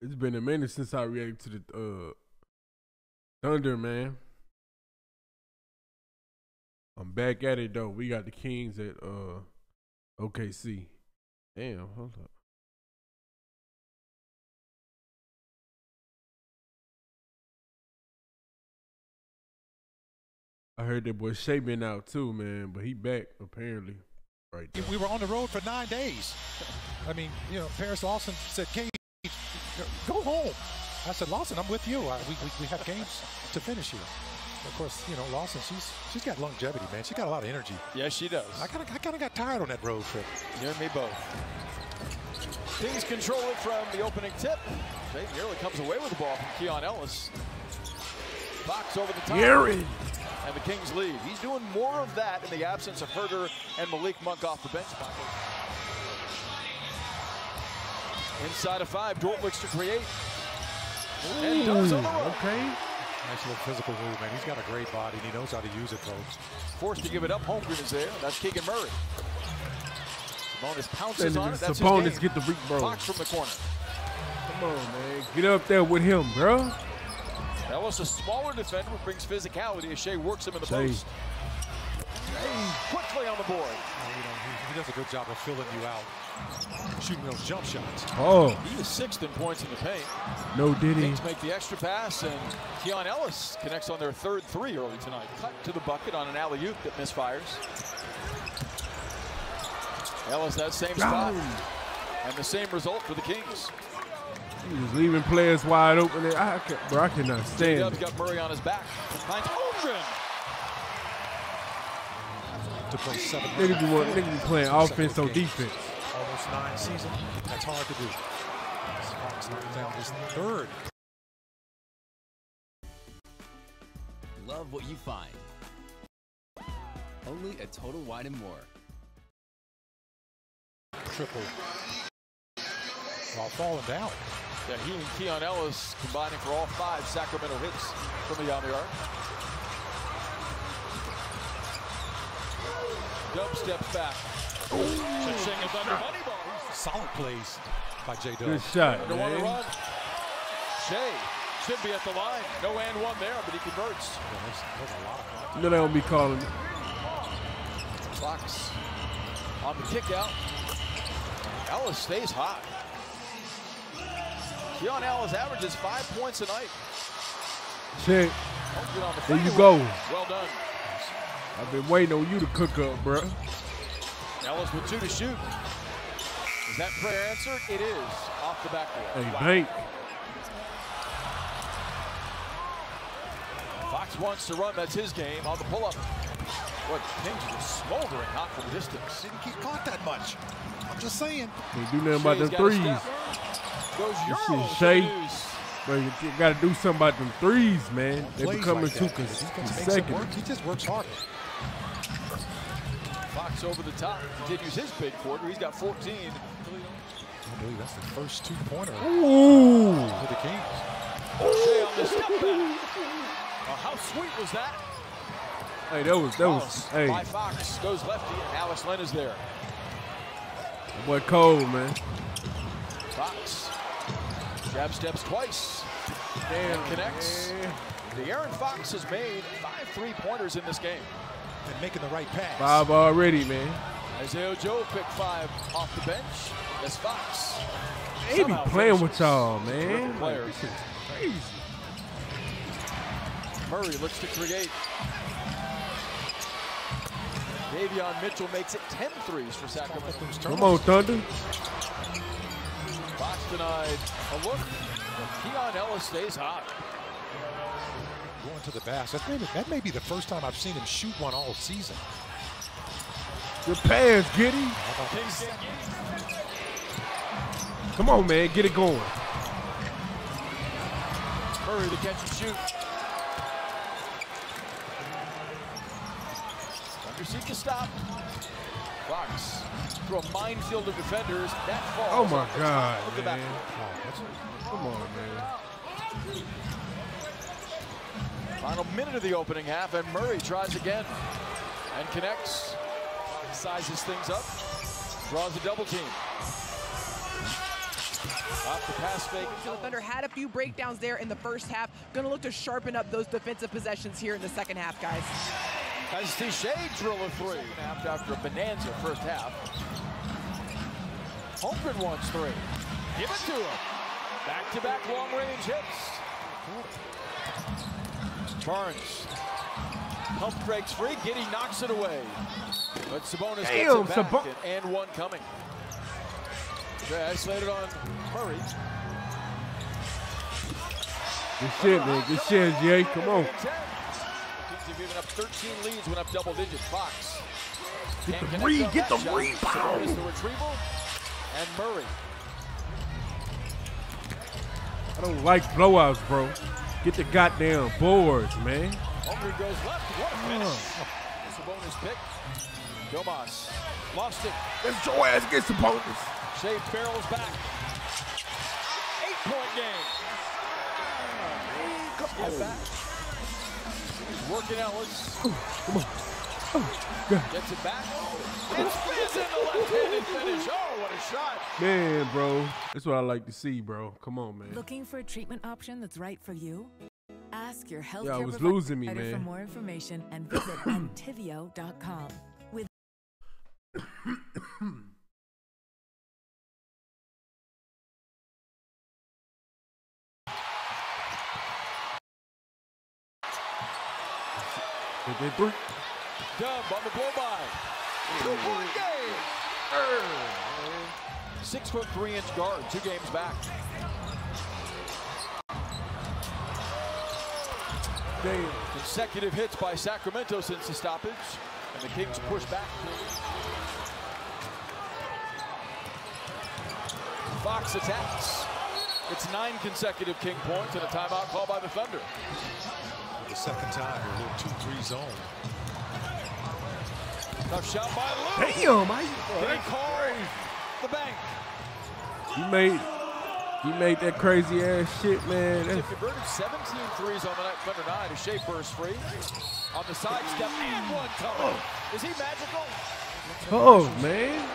It's been a minute since I reacted to the uh, Thunder, man. I'm back at it though. We got the Kings at uh, OKC. Damn, hold up. I heard that boy Shea been out too, man, but he back apparently. Right. There. We were on the road for nine days. I mean, you know, Paris Lawson said, "Kate, go home." I said, "Lawson, I'm with you. I, we, we, we have games to finish here." Of course, you know Lawson. She's she's got longevity, man. She's got a lot of energy. Yes, she does. I kind of I kind of got tired on that road trip. You and me both. Kings control it from the opening tip. They nearly comes away with the ball from Keon Ellis. Fox over the top. Gary and the Kings lead. He's doing more of that in the absence of Huerter and Malik Monk off the bench. Inside of five, Dort looks to create. Ooh, and does on the run. Okay. Nice little physical move, man. He's got a great body, and he knows how to use it, folks. Forced to give it up. Holmgren is there. That's Keegan Murray. Sabonis pounces on it. That's Sabonis get the beat, bro. Fox from the corner. Come on, man. Get up there with him, bro. Ellis, a smaller defender, brings physicality as Shea works him in the Shea. post. Shea quickly on the board. Oh, you know, he, he, does a good job of filling you out, shooting those jump shots. Oh. He is sixth in points in the paint. No did he. Kings make the extra pass, and Keon Ellis connects on their third three early tonight. Cut to the bucket on an alley-oop that misfires. Ellis that same spot. And the same result for the Kings. He was leaving players wide open. I, can, bro, I cannot stand it. got Murray on his back. Finds Holmgren. To play seven. Niggas be, want, niggas be playing offense or defense. Almost nine season. That's hard to do. Fox knocks down his third. Love what you find. Only at Total Wine and More. Triple. While falling down. Yeah, he and Keon Ellis combining for all five Sacramento hits from beyond the arc. Dub steps back. Solid plays by J Dub. Good shot, man. On run. Shea should be at the line. No and one there, but he converts. Yeah, there's, there's a lot of you know they don't be calling. Fox on the kick out. Ellis stays hot. Keon Ellis averages five points a night. Check. There you go. Well done. I've been waiting on you to cook up, bro. Ellis with two to shoot. Is that prayer answered? It is. Off the backboard. Hey, wow. bank. Fox wants to run. That's his game on the pull-up. What Kings is smoldering hot from distance. Didn't get caught that much. I'm just saying. Can't do nothing about them threes. Goes Euro Shea. Bro, you, you got to do something about them threes, man. They becoming like too consecutive. He just works harder. Over the top. Continues his big quarter. He's got 14. I believe that's the first two-pointer Ooh. for the Kings. Shea on the step back. Oh, how sweet was that? Hey, that was that was. Hey, by Fox goes lefty, and Alex Len is there. That boy cold, man. Fox Jab steps twice. And connects. De'Aaron Fox has made five three-pointers in this game. And making the right pass. Five already, man. Isaiah Joe picked five off the bench. That's Fox. They be playing with y'all, man. Players. crazy. Murray looks to create. Davion Mitchell makes it 10 threes for Sacramento. Come on, Thunder. Fox denied a look. Keon Ellis stays hot. Going to the basket. That may, be, that may be the first time I've seen him shoot one all season. Good pass, Giddey. Come on, man. Get it going. Hurry to catch and shoot. Under seek to stop. Fox through a minefield of defenders. That falls. Oh my God, man. Oh, Come on, man. Final minute of the opening half, and Murray tries again and connects. Sizes things up. Draws a double team. Off the pass fake. So the Thunder had a few breakdowns there in the first half. Going to look to sharpen up those defensive possessions here in the second half, guys. As Touche drill a three. After, after a bonanza first half. Holmgren wants three. Give it to him. Back-to-back long-range hits. Barnes. Pump breaks free. Giddey knocks it away. But Sabonis Damn, gets it back. Sabo- and, and one coming. Okay, isolated on Murray. Good shit, man. Good shit, Jay. Come on. Teams have given up 13 leads, went up double digits. Fox. Get the re- get the rebound. The retrieval. And Murray. I don't like blowouts, bro. Get the goddamn boards, man. Holmgren goes left. What a finish. Sabonis pick. Domas lost it. Let's your ass get some bonus. Shea barrels back. Eight-point game. Get back. He's working Ellis. Gets it back. It spins in the left-handed finish. Oh, what a shot. Man, bro. That's what I like to see, bro. Come on, man. Looking for a treatment option that's right for you? Ask your healthcare Yeah, it was provider losing me, for more information and visit antivio.com. With Hit that. Dub on the blow by. Two-point game. Six foot three inch guard, two games back. Consecutive hits by Sacramento since the stoppage, and the Kings push back. Fox attacks. It's nine consecutive King points and a timeout call by the Thunder. The second time, a little 2-3 zone. Tough shot by Lu. Damn, I, Can he call the bank? he made he made that crazy ass shit, man. They've converted 17 threes on the night Thunder nine. As Shea bursts free on the sidestep and one coming. Is he magical? oh, man.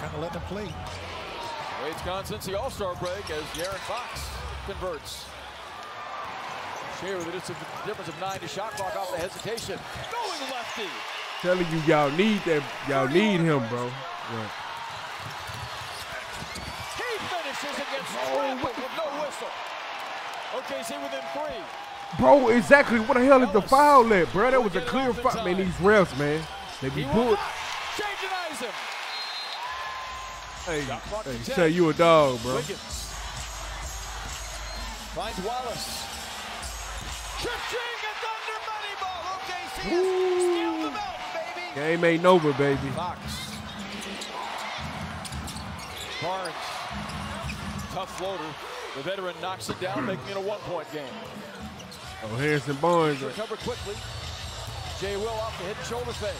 Kind of letting him play. Wade's gone since the All-Star break as De'Aaron Fox converts. Shea with a difference of nine to shot clock off the hesitation. Going lefty. Telling you, y'all need that. Y'all need him, bro. He finishes against with no whistle. OKC within three. Bro, exactly. What the hell is the foul at, bro? That was a clear foul. Man, these refs, man. They be He will pulled. not. Shea denies him. Hey, Shot clock to hey, say you a dog, bro. Wiggins finds Wallace. Ching a Thunder money ball. OKC Game ain't over, baby. Fox. Barnes. Tough floater. The veteran knocks it down, making it a one-point game. Oh, Harrison Barnes. Recover quickly. Jay Will off the hit and shoulder fake.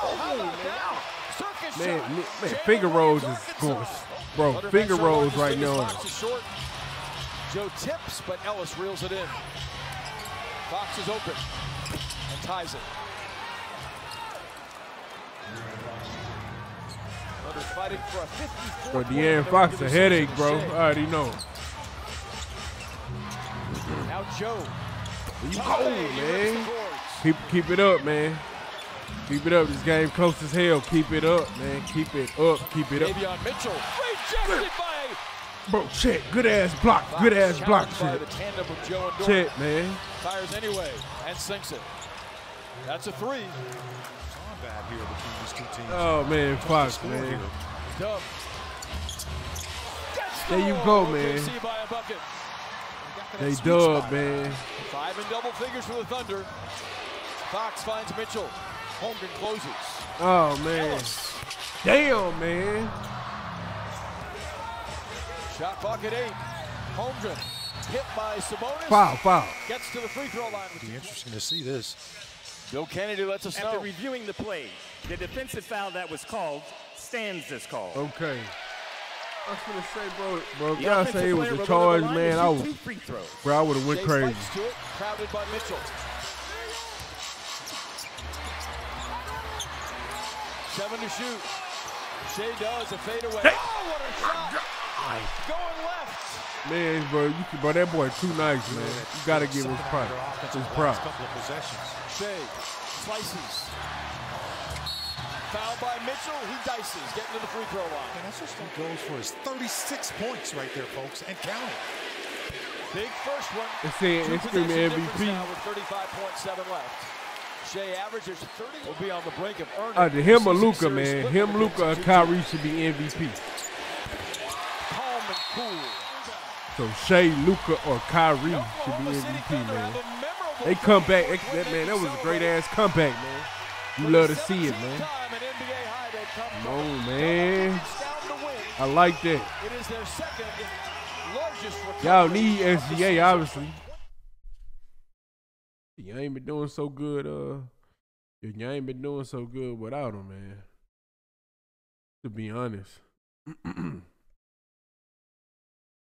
Oh, how about that? Circus Man, shot. man, man, finger Will rolls is going. Bro, Thunder finger makes rolls right now. Short. Joe tips, but Ellis reels it in. Fox is open and ties it. Thunder's fighting for a 54. Bro, point De'Aaron Fox a headache, bro. I already know. Now Joe. You cold, fade, he rips the man. Keep keep it up, man. Keep it up. This game close as hell. Keep it up, man. Keep it up. Keep it up. Davion Mitchell rejected by Bro, check. Good ass block. Good ass block Challenged by shit. the tandem of Joe and Dort. Check, man. Fires anyway and sinks it. That's a three. Combat here between these two teams. Oh man, Fox, Score man. here. Dub. Gets the There you go, man. OKC by a bucket. They Sweet dub, man. Five and double figures for the Thunder. Fox finds Mitchell. Holmgren closes. Oh man. Ellis. Damn, man. Shot clock at eight. Holmgren hit by Sabonis. Foul, foul. Gets to the free throw line. with Be interesting to see this. Bill Kennedy lets us After know. After reviewing the play, the defensive foul that was called stands this call. Okay. I was gonna say, bro, bro. If The y'all say it was a will go to the charge, man, I was, free throws. bro, I would have went Shea crazy. fights to it, crowded by Mitchell. Seven to shoot. Shea does a fadeaway. Oh, what a shot! Going left. Man, bro, you can, bro, that boy too nice, man. You gotta give his props. His props. couple of possessions. Shea slices. Fouled by Mitchell. He dices, getting to the free throw line. And that's just what goes for his 36 points right there, folks, and counting. Big first one. It's saying Two it's screaming possession MVP. now with 35.7 left. Shea averages 30. Will be on the brink of earning. Uh, him or Luka, man. Him, Luka, or Kyrie should be MVP. Calm and cool. So Shea, Luka, or Kyrie should be MVP, man. have a memorable They come back. that man, that was a great ass comeback, man. You love to see it, man. time an NBA high they come on, man. Down to win. I like that. It is their second largest Y'all need SGA, obviously. You ain't been doing so good. Uh, you ain't been doing so good without him, man. To be honest.